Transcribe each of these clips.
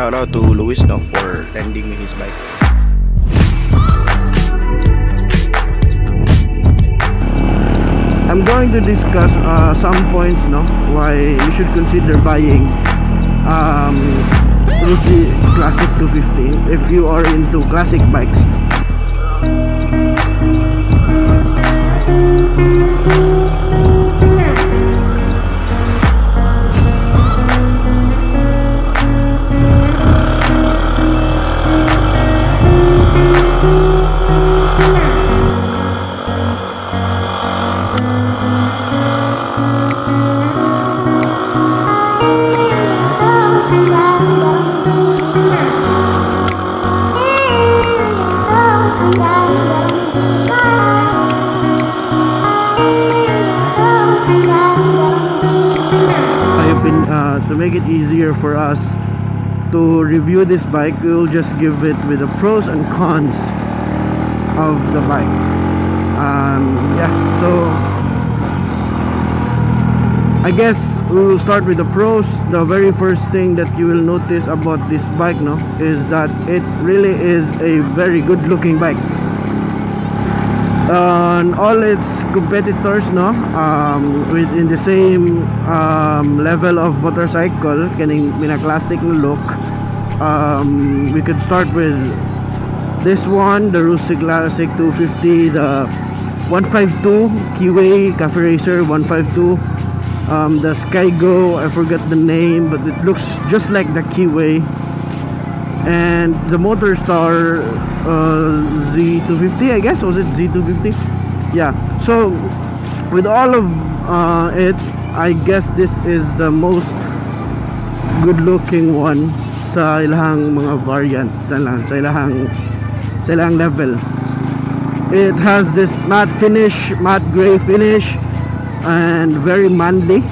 shout out to Louis no for lending me his bike. I'm going to discuss uh, some points no why you should consider buying um, Rusi Classic 250 if you are into classic bikes. Make it easier for us to review this bike we'll just give it with the pros and cons of the bike. Um, yeah so I guess we'll start with the pros. The very first thing that you will notice about this bike no is that it really is a very good looking bike on all its competitors no um, within the same um, level of motorcycle kaning mina classic look um, we could start with this one the Rusi Classic 250 the 152 Keeway Cafe Racer 152 um, the Skygo I forget the name but it looks just like the Keeway and the Motorstar uh, Z250 I guess was it Z250 yeah. So with all of uh, it I guess this is the most good looking one sa ilahang mga variant lang sa ilahang sa ilahang level. It has this matte finish matte gray finish and very manly.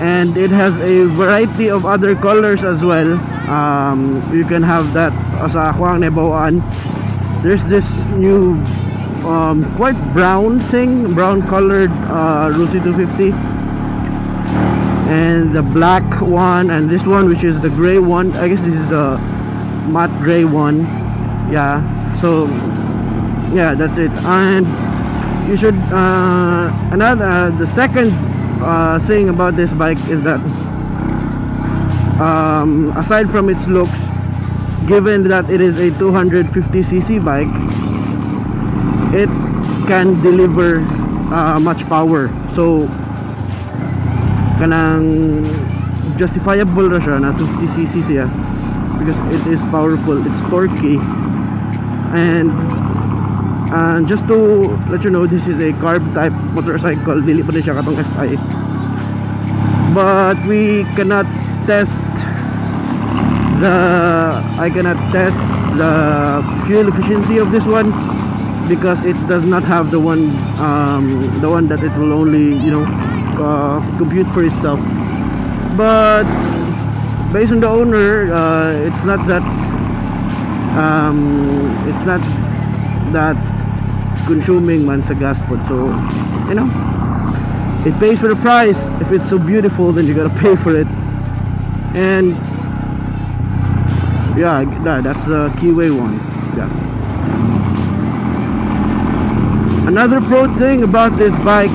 And it has a variety of other colors as well um, you can have that sa ako ang nebawaan there's this new um, quite brown thing brown colored uh, Rusi 250 and the black one and this one which is the gray one I guess this is the matte gray one. Yeah so yeah that's it. And you should uh, another uh, the second uh, thing about this bike is that um, aside from its looks given that it is a 250cc bike it can deliver uh, much power. So kanang justifiable na siya na 250cc siya because it is powerful it's torquey. And and just to let you know this is a carb type motorcycle dili pa rin siya katong FI but we cannot test the I cannot test the fuel efficiency of this one because it does not have the one um, the one that it will only you know uh, compute for itself. But based on the owner uh, it's not that um, it's not that consuming man sa gas pod. So you know it pays for the price. If it's so beautiful then you gotta pay for it. And yeah that, that's the keyway one. Yeah. Another pro thing about this bike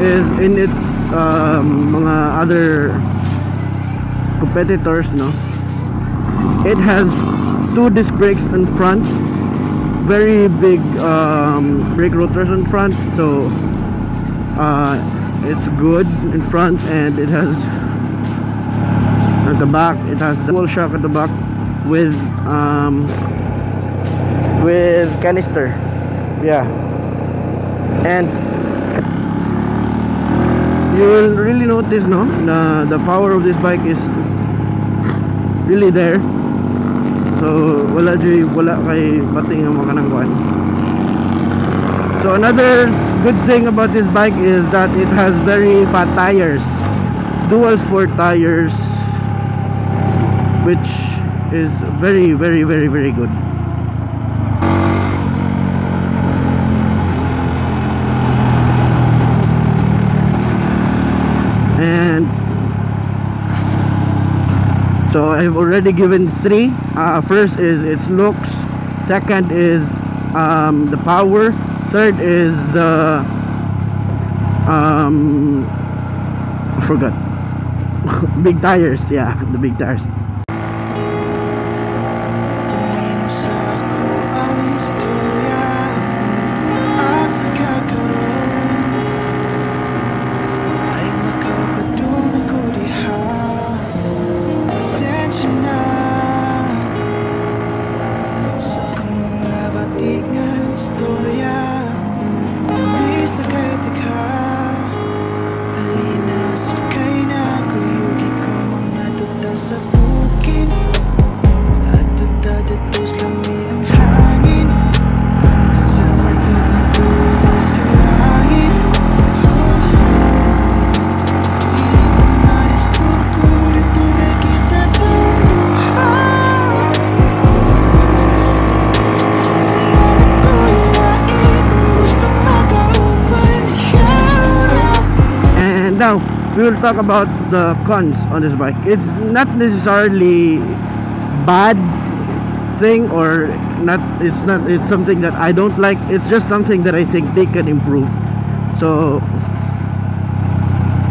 is in its um, mga other competitors no? It has two disc brakes in front. Very big um, brake rotors in front. So uh, it's good in front and it has at the back it has the dual shock at the back with um, with canister. Yeah. And you will really notice no the the power of this bike is really there. So wala joy wala kay pating ang makanang kuan so another good thing about this bike is that it has very fat tires. Dual sport tires which is very very very very good and so I've already given three. Uh, first is its looks. Second is um, the power. Third is the um, I forgot. big tires. Yeah, the big tires. We will talk about the cons on this bike. It's not necessarily bad thing or not it's not it's something that I don't like. It's just something that I think they can improve. So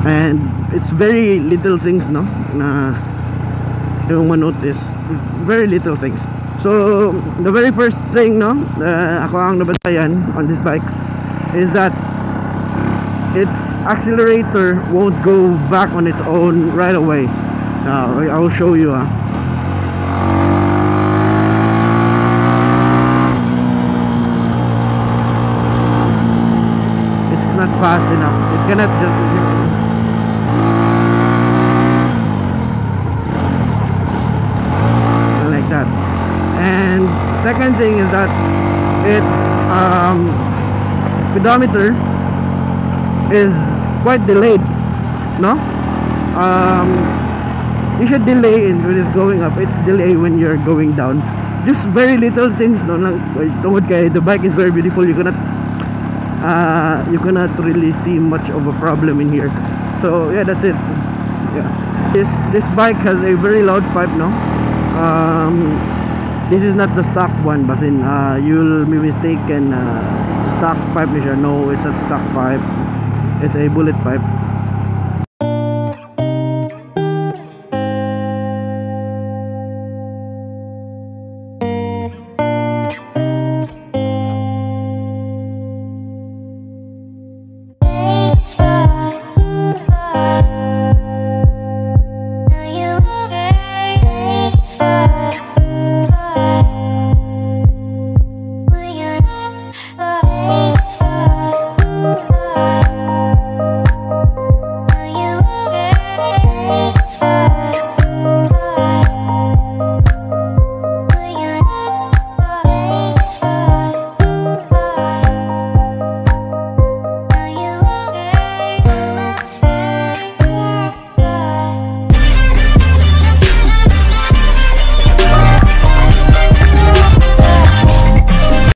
and it's very little things no na yung manotice very little things so the very first thing no uh, ako ang on this bike is that its accelerator won't go back on its own right away. Now I will show you. Huh? It's not fast enough. It cannot just. Like that. And second thing is that its um, speedometer is quite delayed no? Um you should delay in when it's going up. It's delay when you're going down. Just very little things no? Lang the bike is very beautiful. You cannot uh you cannot really see much of a problem in here. So yeah that's it. Yeah. This this bike has a very loud pipe no? Um this is not the stock one but in uh you'll be mistaken uh, stock pipe no it's not stock pipe it's a bullet pipe